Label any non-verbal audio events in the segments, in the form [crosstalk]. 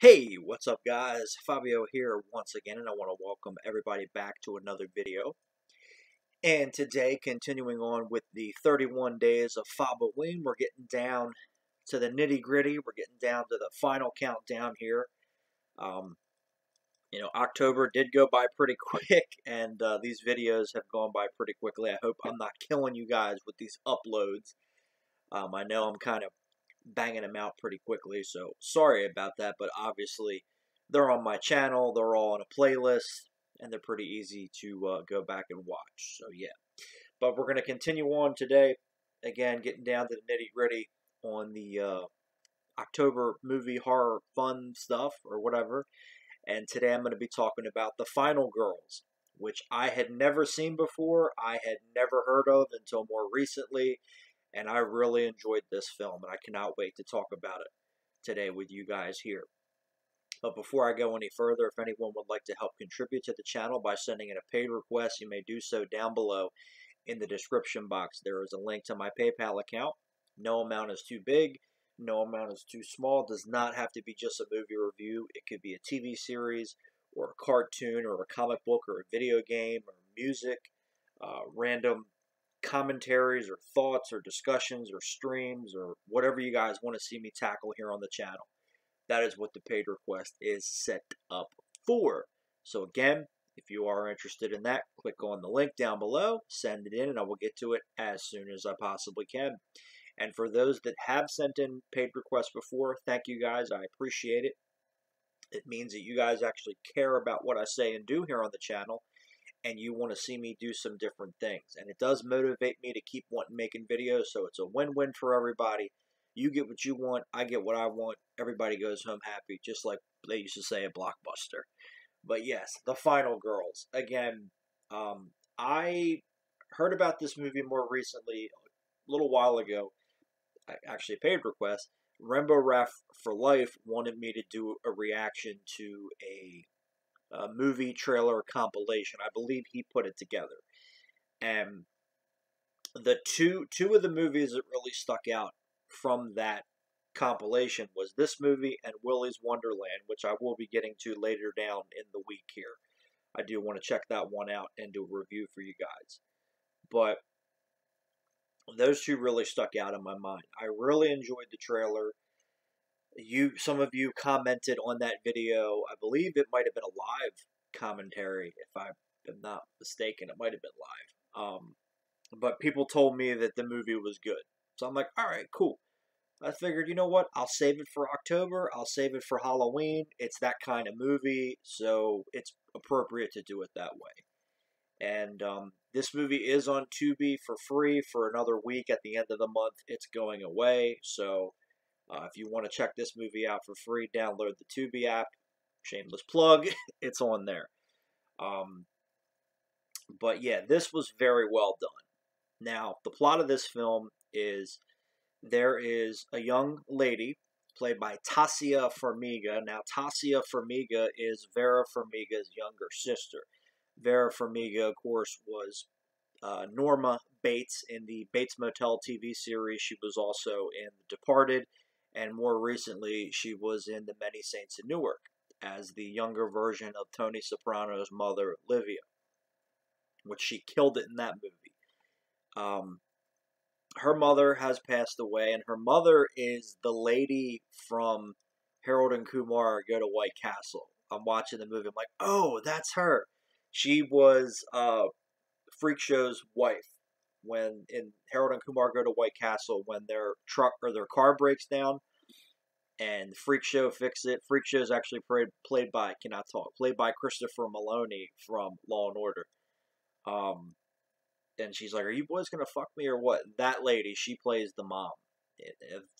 Hey, what's up guys? Fabio here once again and I want to welcome everybody back to another video. And today, continuing on with the 31 days of Faboween, we're getting down to the nitty gritty. We're getting down to the final countdown here. Um, you know, October did go by pretty [laughs] quick and uh, these videos have gone by pretty quickly. I hope I'm not killing you guys with these uploads. Um, I know I'm kind of banging them out pretty quickly. So sorry about that, but obviously they're on my channel. They're all on a playlist, and they're pretty easy to uh, go back and watch. So yeah, but we're going to continue on today. Again, getting down to the nitty gritty on the uh, October movie horror fun stuff or whatever. And today I'm going to be talking about The Final Girls, which I had never seen before. I had never heard of until more recently and I really enjoyed this film, and I cannot wait to talk about it today with you guys here. But before I go any further, if anyone would like to help contribute to the channel by sending in a paid request, you may do so down below in the description box. There is a link to my PayPal account. No amount is too big, no amount is too small. It does not have to be just a movie review. It could be a TV series, or a cartoon, or a comic book, or a video game, or music, uh, random commentaries or thoughts or discussions or streams or whatever you guys want to see me tackle here on the channel. That is what the paid request is set up for. So again, if you are interested in that, click on the link down below, send it in, and I will get to it as soon as I possibly can. And for those that have sent in paid requests before, thank you guys. I appreciate it. It means that you guys actually care about what I say and do here on the channel and you want to see me do some different things. And it does motivate me to keep wanting making videos, so it's a win-win for everybody. You get what you want, I get what I want. Everybody goes home happy, just like they used to say at Blockbuster. But yes, The Final Girls. Again, um, I heard about this movie more recently, a little while ago. I actually paid request. Rembo Ref for Life wanted me to do a reaction to a uh, movie trailer compilation. I believe he put it together, and the two two of the movies that really stuck out from that compilation was this movie and Willy's Wonderland, which I will be getting to later down in the week here. I do want to check that one out and do a review for you guys. But those two really stuck out in my mind. I really enjoyed the trailer you some of you commented on that video. I believe it might have been a live commentary, if I am not mistaken. It might have been live. Um, but people told me that the movie was good. So I'm like, all right, cool. I figured, you know what? I'll save it for October. I'll save it for Halloween. It's that kind of movie, so it's appropriate to do it that way. And um, this movie is on Tubi for free for another week. At the end of the month, it's going away. So uh, if you want to check this movie out for free, download the Tubi app. Shameless plug, [laughs] it's on there. Um, but yeah, this was very well done. Now, the plot of this film is there is a young lady played by Taissa Farmiga. Now, Taissa Farmiga is Vera Farmiga's younger sister. Vera Farmiga, of course, was uh, Norma Bates in the Bates Motel TV series. She was also in The Departed and more recently, she was in The Many Saints in Newark as the younger version of Tony Soprano's mother, Livia, which she killed it in that movie. Um, her mother has passed away, and her mother is the lady from Harold and Kumar Go to White Castle. I'm watching the movie. I'm like, oh, that's her. She was uh, Freak Show's wife when in Harold and Kumar go to White Castle when their truck or their car breaks down and Freak Show fix it. Freak Show is actually played played by cannot talk played by Christopher Meloni from Law and Order. Um, and she's like, "Are you boys gonna fuck me or what?" That lady, she plays the mom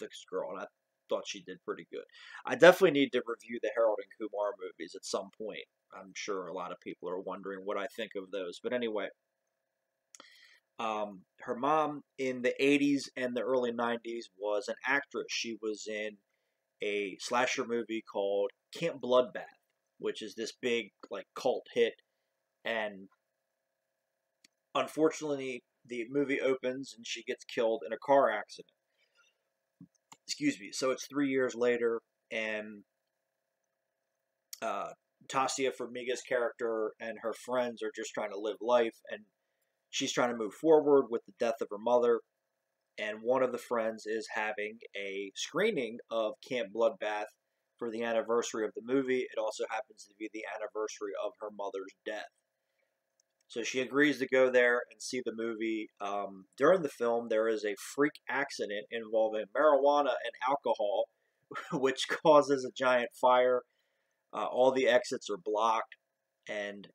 this girl, and I thought she did pretty good. I definitely need to review the Harold and Kumar movies at some point. I'm sure a lot of people are wondering what I think of those, but anyway. Um, her mom in the 80s and the early 90s was an actress. She was in a slasher movie called Camp Bloodbath, which is this big like cult hit, and unfortunately, the movie opens and she gets killed in a car accident. Excuse me. So it's three years later, and uh, Taissa Farmiga's character and her friends are just trying to live life, and she's trying to move forward with the death of her mother. And one of the friends is having a screening of Camp Bloodbath for the anniversary of the movie. It also happens to be the anniversary of her mother's death. So she agrees to go there and see the movie. Um, during the film, there is a freak accident involving marijuana and alcohol, [laughs] which causes a giant fire. Uh, all the exits are blocked, and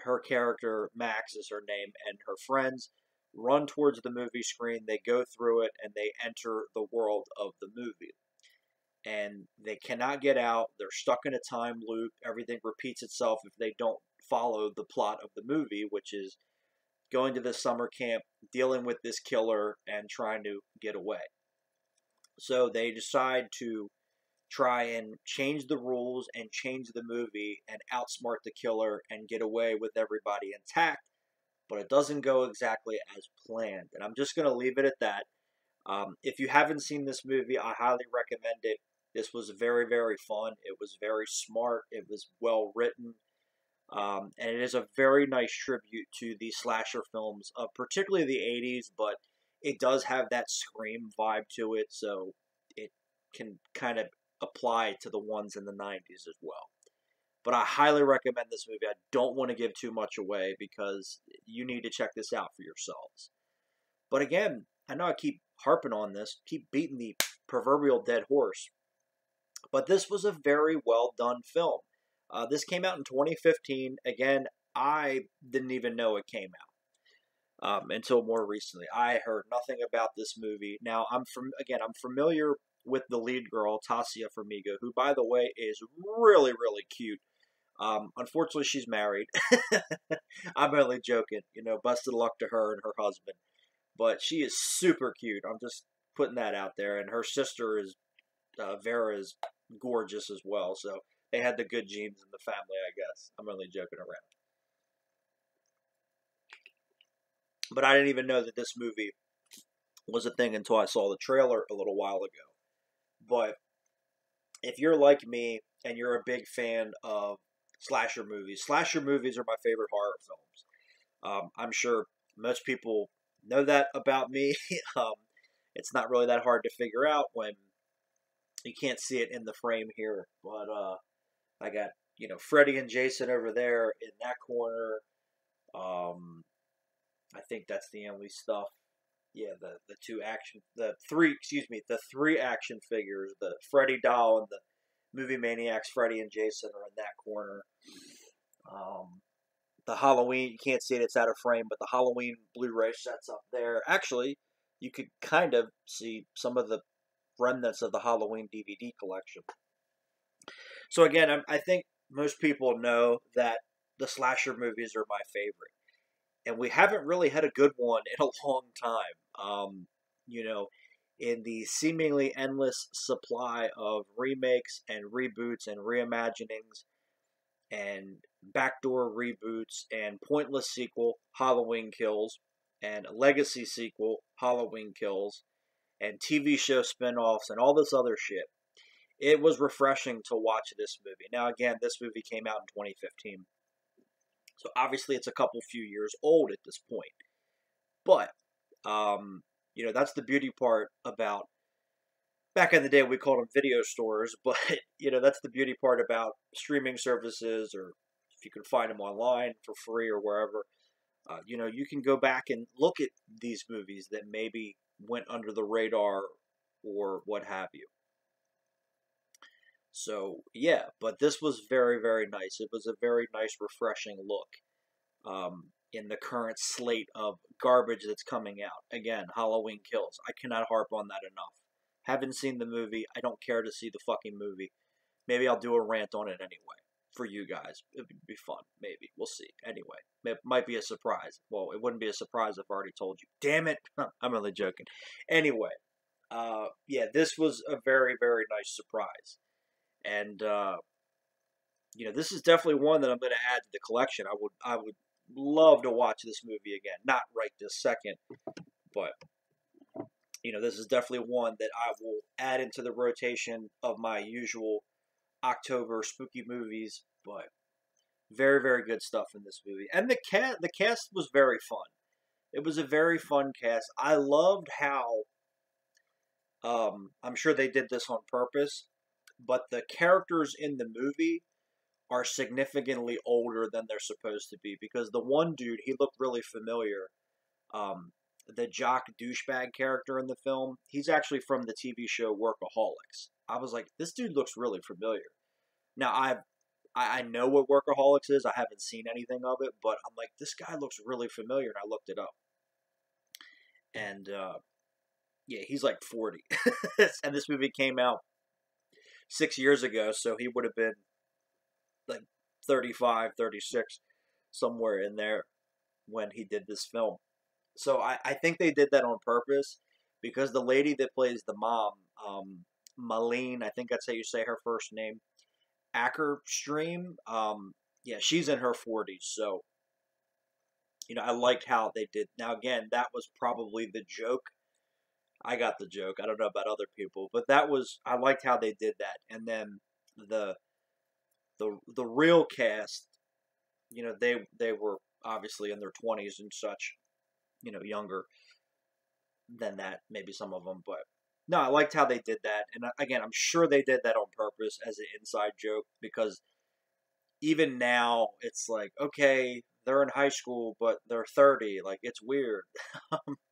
her character, Max is her name, and her friends run towards the movie screen. They go through it and they enter the world of the movie. And they cannot get out. They're stuck in a time loop. Everything repeats itself if they don't follow the plot of the movie, which is going to this summer camp, dealing with this killer, and trying to get away. So they decide to try and change the rules and change the movie and outsmart the killer and get away with everybody intact. But it doesn't go exactly as planned. And I'm just going to leave it at that. Um, if you haven't seen this movie, I highly recommend it. This was very, very fun. It was very smart. It was well written. Um, and it is a very nice tribute to the slasher films of particularly the 80s, but it does have that Scream vibe to it, so it can kind of apply to the ones in the 90s as well. But I highly recommend this movie. I don't want to give too much away because you need to check this out for yourselves. But again, I know I keep harping on this, keep beating the proverbial dead horse. But this was a very well done film. Uh, this came out in 2015. Again, I didn't even know it came out um, until more recently. I heard nothing about this movie. Now, I'm from again, I'm familiar with the lead girl, Taissa Farmiga, who, by the way, is really, really cute. Um, unfortunately, she's married. [laughs] I'm only joking. You know, busted luck to her and her husband. But she is super cute. I'm just putting that out there. And her sister is, uh, Vera, is gorgeous as well. So they had the good genes in the family, I guess. I'm only joking around. But I didn't even know that this movie was a thing until I saw the trailer a little while ago. But if you're like me and you're a big fan of slasher movies, slasher movies are my favorite horror films. Um, I'm sure most people know that about me. [laughs] um, it's not really that hard to figure out when you can't see it in the frame here. But uh, I got you know Freddy and Jason over there in that corner. Um, I think that's the only stuff. Yeah, the the two action, the three, excuse me, the three action figures, the Freddy doll and the movie maniacs, Freddy and Jason are in that corner. Um, the Halloween, you can't see it; it's out of frame, but the Halloween Blu-ray sets up there. Actually, you could kind of see some of the remnants of the Halloween DVD collection. So again, I, I think most people know that the slasher movies are my favorite, and we haven't really had a good one in a long time. Um, you know, in the seemingly endless supply of remakes and reboots and reimaginings and backdoor reboots and pointless sequel Halloween Kills and legacy sequel Halloween Kills and TV show spin-offs and all this other shit it was refreshing to watch this movie. Now, again, this movie came out in 2015. So obviously it's a couple few years old at this point. But, um, you know, that's the beauty part about, back in the day we called them video stores, [laughs] but, you know, that's the beauty part about streaming services or if you can find them online for free or wherever. Uh, you know, you can go back and look at these movies that maybe went under the radar or what have you. So yeah, but this was very very nice. It was a very nice, refreshing look um, in the current slate of garbage that's coming out. Again, Halloween Kills. I cannot harp on that enough. Haven't seen the movie. I don't care to see the fucking movie. Maybe I'll do a rant on it anyway for you guys. It would be fun. Maybe we'll see. Anyway, it might be a surprise. Well, it wouldn't be a surprise if I already told you. Damn it! [laughs] I'm only joking. Anyway, uh, yeah, this was a very very nice surprise. And uh, you know, this is definitely one that I'm going to add to the collection. I would I would love to watch this movie again. Not right this second, but you know, this is definitely one that I will add into the rotation of my usual October spooky movies, but very very good stuff in this movie. And the cast the cast was very fun. It was a very fun cast. I loved how um, I'm sure they did this on purpose, but the characters in the movie are significantly older than they're supposed to be because the one dude he looked really familiar. Um, the jock douchebag character in the film, he's actually from the TV show Workaholics. I was like, this dude looks really familiar. Now I've I, I know what Workaholics is. I haven't seen anything of it, but I'm like, this guy looks really familiar, and I looked it up. And uh, yeah, he's like 40, [laughs] and this movie came out six years ago, so he would have been like 35, 36, somewhere in there when he did this film. So I, I think they did that on purpose because the lady that plays the mom, um, Malene, I think that's how you say her first name, Akerstrom, um, yeah, she's in her 40s. So, you know, I liked how they did. Now, again, that was probably the joke. I got the joke. I don't know about other people, but that was I liked how they did that. And then the the the real cast, you know, they they were obviously in their 20s and such, you know, younger than that, maybe some of them, but no, I liked how they did that. And uh, again, I'm sure they did that on purpose as an inside joke because even now it's like, okay, they're in high school, but they're 30. Like, it's weird. [laughs]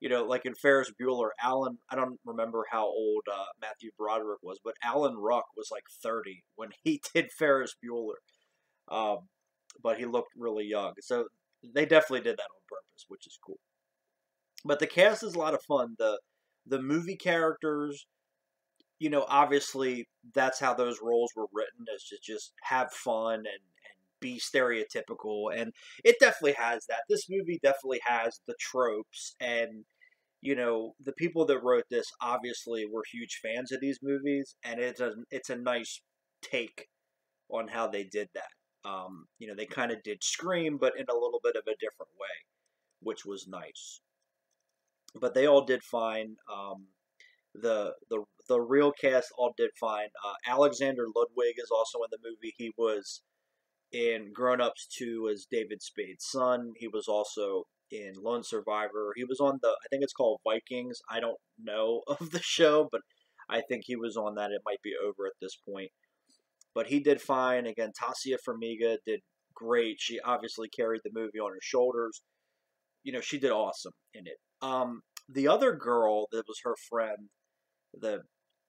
you know, like in Ferris Bueller, Alan, I don't remember how old uh, Matthew Broderick was, but Alan Ruck was like 30 when he [laughs] did Ferris Bueller. Um, but he looked really young. So they definitely did that on purpose, which is cool. But the cast is a lot of fun. The the movie characters, you know, obviously that's how those roles were written is to just have fun and, and be stereotypical. And it definitely has that. This movie definitely has the tropes and you know the people that wrote this obviously were huge fans of these movies and it's a it's a nice take on how they did that um, you know they kind of did scream but in a little bit of a different way which was nice but they all did fine. Um, the the the real cast all did fine. Uh, Alexander Ludwig is also in the movie. He was in Grown Ups 2 as David Spade's son. He was also in Lone Survivor. He was on the I think it's called Vikings. I don't know [laughs] of the show, but I think he was on that. It might be over at this point. But he did fine. Again, Taissa Farmiga did great. She obviously carried the movie on her shoulders. You know, she did awesome in it. Um, the other girl that was her friend, the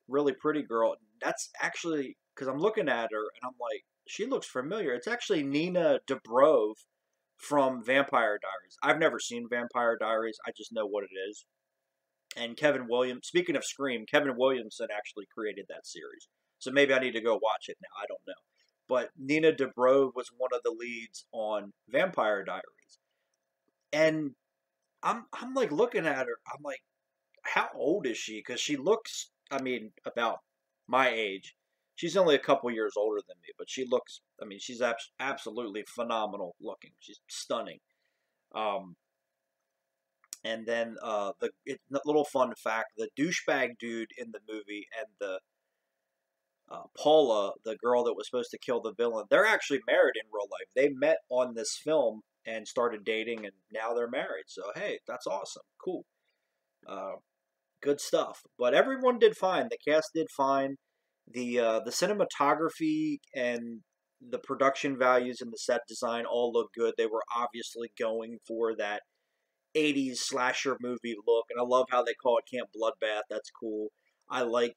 really pretty girl, that's actually because I'm looking at her and I'm like, she looks familiar. It's actually Nina Dobrev from Vampire Diaries. I've never seen Vampire Diaries. I just know what it is. And Kevin Williams, speaking of Scream, Kevin Williamson actually created that series. So maybe I need to go watch it now. I don't know. But Nina Dobrev was one of the leads on Vampire Diaries. And I'm I'm like looking at her. I'm like, how old is she? Because she looks, I mean, about my age. She's only a couple years older than me, but she looks. I mean, she's abs- absolutely phenomenal looking. She's stunning. Um, and then uh, the it, little fun fact: the douchebag dude in the movie and the uh, Paula, the girl that was supposed to kill the villain, they're actually married in real life. They met on this film and started dating, and now they're married. So hey, that's awesome, cool, uh, good stuff. But everyone did fine. The cast did fine. The uh, the cinematography and the production values and the set design all look good. They were obviously going for that 80s slasher movie look, and I love how they call it Camp Bloodbath. That's cool. I like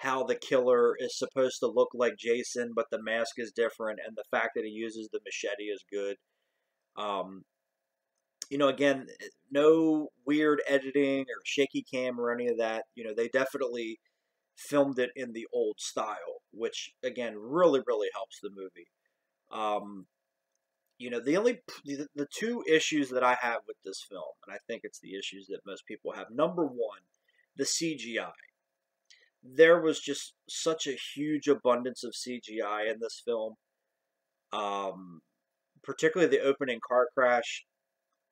how the killer is supposed to look like Jason, but the mask is different, and the fact that he uses the machete is good. Um, you know, again, no weird editing or shaky cam or any of that. You know, they definitely filmed it in the old style, which again really really helps the movie. Um, you know, the only the, the two issues that I have with this film, and I think it's the issues that most people have. Number one, the CGI. There was just such a huge abundance of CGI in this film. Um, particularly the opening car crash.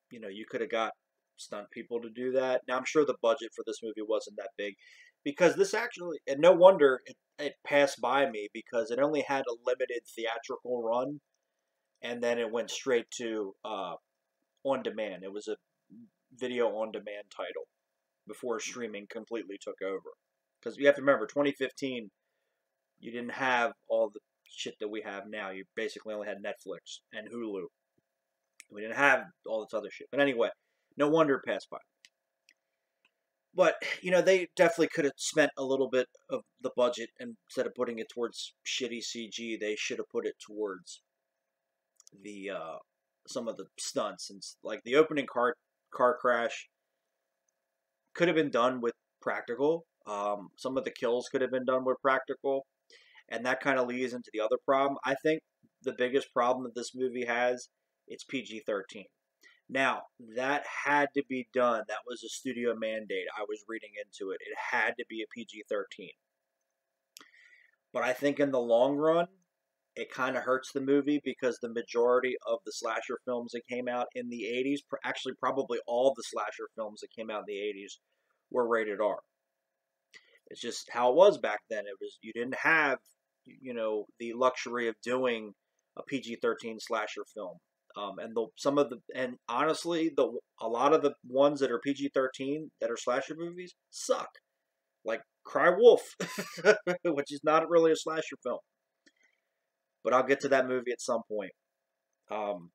You know, you could have got stunt people to do that. Now, I'm sure the budget for this movie wasn't that big because this actually, and no wonder, it it passed by me because it only had a limited theatrical run, and then it went straight to uh, on demand. It was a video on demand title before streaming completely took over. Because you have to remember, 2015, you didn't have all the shit that we have now. You basically only had Netflix and Hulu. We didn't have all this other shit. But anyway, no wonder it passed by. But, you know, they definitely could have spent a little bit of the budget and instead of putting it towards shitty CG, they should have put it towards the uh, some of the stunts and like the opening car car crash could have been done with practical. Um, some of the kills could have been done with practical, and that kind of leads into the other problem. I think the biggest problem that this movie has it's PG thirteen. Now, that had to be done. That was a studio mandate. I was reading into it. It had to be a PG 13. But I think in the long run, it kind of hurts the movie because the majority of the slasher films that came out in the 80s, actually, probably all the slasher films that came out in the 80s, were rated R. It's just how it was back then. It was you didn't have, you know, the luxury of doing a PG-13 slasher film. Um, and the some of the and honestly, the a lot of the ones that are PG thirteen that are slasher movies suck, like Cry Wolf, [laughs] which is not really a slasher film. But I'll get to that movie at some point. Um,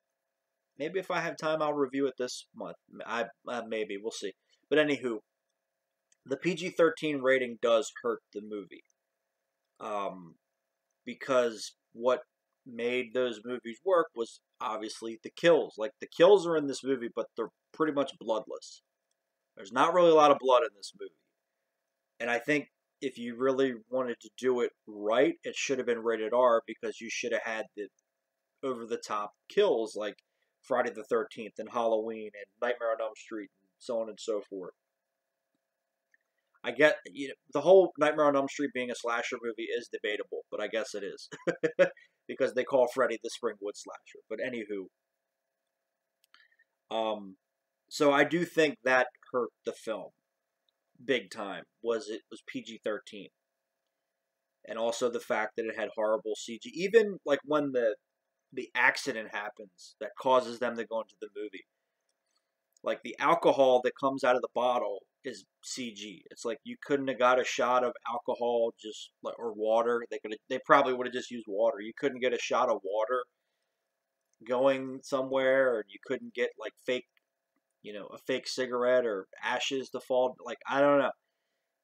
maybe if I have time, I'll review it this month. I uh, maybe we'll see. But anywho, the PG thirteen rating does hurt the movie, um, because what made those movies work was obviously the kills. Like the kills are in this movie, but they're pretty much bloodless. There's not really a lot of blood in this movie. And I think if you really wanted to do it right, it should have been rated R because you should have had the over the top kills like Friday the 13th and Halloween and Nightmare on Elm Street and so on and so forth. I get you know, the whole Nightmare on Elm Street being a slasher movie is debatable, but I guess it is. [laughs] because they call Freddy the Springwood Slasher. But anywho, um, so I do think that hurt the film big time. Was it was PG thirteen, and also the fact that it had horrible CG. Even like when the the accident happens that causes them to go into the movie, like the alcohol that comes out of the bottle is CG. It's like you couldn't have got a shot of alcohol just or water. They could they probably would have just used water. You couldn't get a shot of water going somewhere, or you couldn't get like fake, you know, a fake cigarette or ashes to fall. Like I don't know,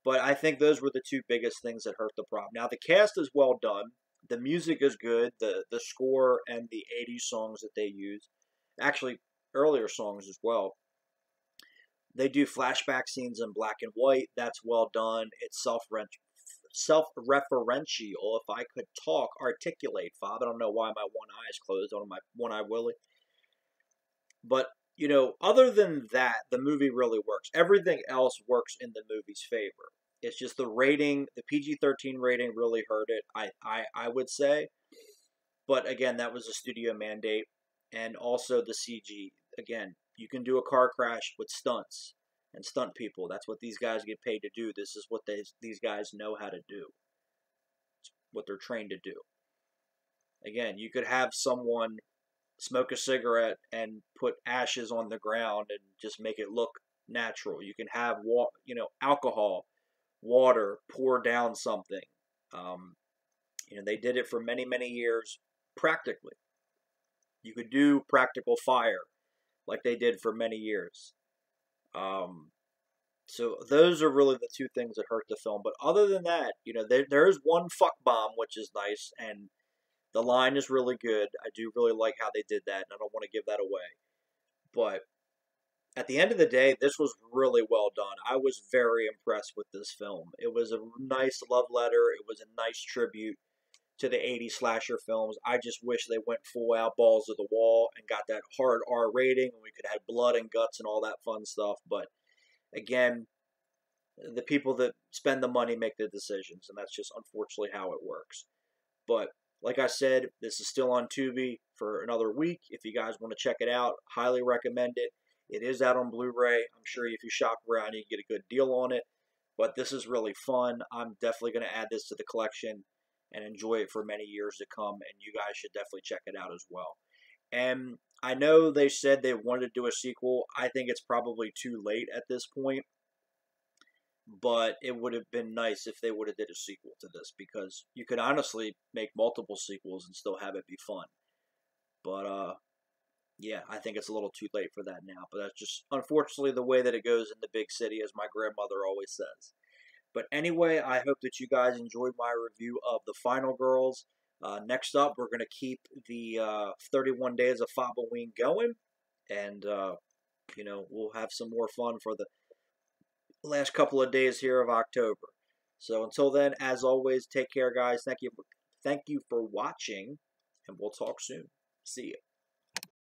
but I think those were the two biggest things that hurt the problem. Now the cast is well done. The music is good. The the score and the '80s songs that they use, actually earlier songs as well they do flashback scenes in black and white. That's well done. It's self self referential. If I could talk, articulate, Fob. I don't know why my one eye is closed on my one eye Willie. But you know, other than that, the movie really works. Everything else works in the movie's favor. It's just the rating, the PG thirteen rating, really hurt it. I, I I would say, but again, that was a studio mandate, and also the CG. Again, you can do a car crash with stunts and stunt people. That's what these guys get paid to do. This is what they, these guys know how to do. It's what they're trained to do. Again, you could have someone smoke a cigarette and put ashes on the ground and just make it look natural. You can have wa- you know alcohol, water pour down something. Um, you know they did it for many many years practically. You could do practical fire like they did for many years. Um, so those are really the two things that hurt the film. But other than that, you know, there there is one fuck bomb which is nice, and the line is really good. I do really like how they did that, and I don't want to give that away. But at the end of the day, this was really well done. I was very impressed with this film. It was a nice love letter. It was a nice tribute to the 80s slasher films. I just wish they went full out balls to the wall and got that hard R rating and we could have blood and guts and all that fun stuff. But again, the people that spend the money make the decisions, and that's just unfortunately how it works. But like I said, this is still on Tubi for another week. If you guys want to check it out, highly recommend it. It is out on Blu-ray. I'm sure if you shop around, you can get a good deal on it. But this is really fun. I'm definitely going to add this to the collection and enjoy it for many years to come. And you guys should definitely check it out as well. And I know they said they wanted to do a sequel. I think it's probably too late at this point. But it would have been nice if they would have did a sequel to this because you could honestly make multiple sequels and still have it be fun. But uh, yeah, I think it's a little too late for that now. But that's just unfortunately the way that it goes in the big city, as my grandmother always says. But anyway, I hope that you guys enjoyed my review of the Final Girls. Uh, next up, we're going to keep the uh, 31 days of Fabaween going, and uh, you know we'll have some more fun for the last couple of days here of October. So until then, as always, take care, guys. Thank you, thank you for watching, and we'll talk soon. See you.